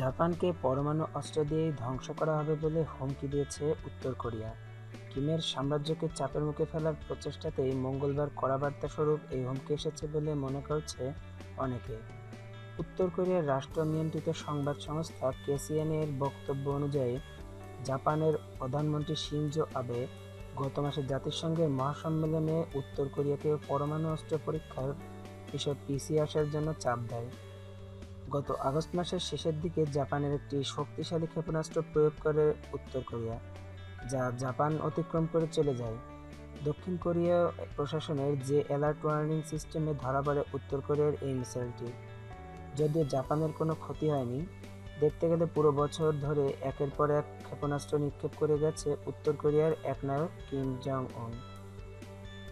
জাপানকে পরমাণু অস্ত্র দিয়েই ধ্বংস করা হবে বলে হুমকি দিয়েছে উত্তর কোরিয়া। কিমের সাম্রাজ্যকে চাপের মুখে ফেলার প্রচেষ্টাতেই মঙ্গলবার কড়া বার্তা স্বরূপ এই হুমকি এসেছে বলে মনে করছে অনেকে। উত্তর কোরিয়ার রাষ্ট্র নিয়ন্ত্রিত সংবাদ সংস্থা কেসিএনের বক্তব্য অনুযায়ী, জাপানের প্রধানমন্ত্রী শিনজো আবে গত মাসে জাতিসংঘের মহাসম্মেলনে উত্তর কোরিয়াকে পরমাণু অস্ত্র পরীক্ষার বিষয়ে পিছিয়ে আসার জন্য চাপ দেয়। গত আগস্ট মাসের শেষের দিকে জাপানের একটি শক্তিশালী ক্ষেপণাস্ত্র প্রয়োগ করে উত্তর কোরিয়া, যা জাপান অতিক্রম করে চলে যায়। দক্ষিণ কোরিয়া প্রশাসনের যে অ্যালার্ট ওয়ার্নিং সিস্টেমে ধরা পড়ে উত্তর কোরিয়ার এই মিসাইলটি। যদিও জাপানের কোনো ক্ষতি হয়নি, দেখতে গেলে পুরো বছর ধরে একের পর এক ক্ষেপণাস্ত্র নিক্ষেপ করে গেছে উত্তর কোরিয়ার একনায়ক কিম জং উন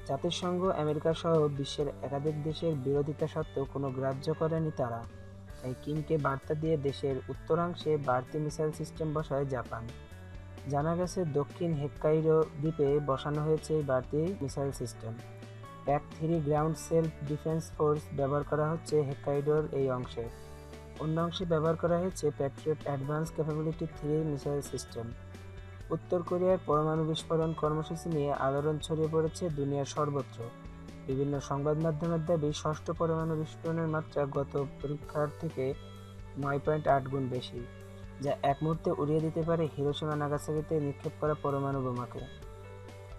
জাতিসংঘ আমেরিকা সহ বিশ্বের একাধিক দেশের বিরোধিতা সত্ত্বেও কোনো গ্রাহ্য করেনি তারা। তাই কিমকে বার্তা দিয়ে দেশের উত্তরাংশে বাড়তি মিসাইল সিস্টেম বসায় জাপান। জানা গেছে, দক্ষিণ হেক্কাইডো দ্বীপে বসানো হয়েছে বাড়তি missile system. PAC three ground self defence force ব্যবহার করা হচ্ছে হেক্কাইডোর এই অংশে। অন্য অংশে ব্যবহার করা হয়েছে Patriot advance capability three missile system. উত্তর কোরিয়ার পরমাণু বিস্ফোরণ কর্মসূচি নিয়ে আলোড়ন ছড়িয়ে পড়েছে দুনিয়ার সর্বত্র। বিভিন্ন সংবাদ মাধ্যমের দাবি, ষষ্ঠ পরমাণু বিস্ফোরণের মাত্রা গত পরীক্ষার থেকে নয় পয়েন্ট আট গুণ বেশি, যা এক মুহূর্তে উড়িয়ে দিতে পারে হিরোসীমা নাগাসাকিতে নিক্ষেপ করা পরমাণু বোমাকে।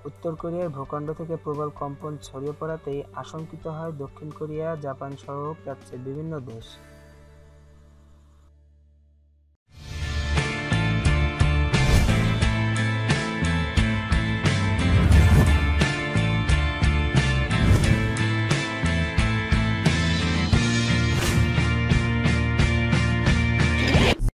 উত্তর কোরিয়ার ভূখণ্ড থেকে প্রবল কম্পন ছড়িয়ে পড়াতেই আশঙ্কিত হয় দক্ষিণ কোরিয়া, জাপান সহ প্রাচ্যের বিভিন্ন দেশ।